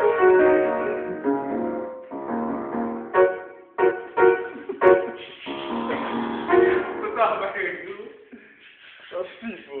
Wat people, wat ik doe? Oh, cibo.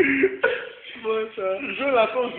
bon, ça. Je l'attends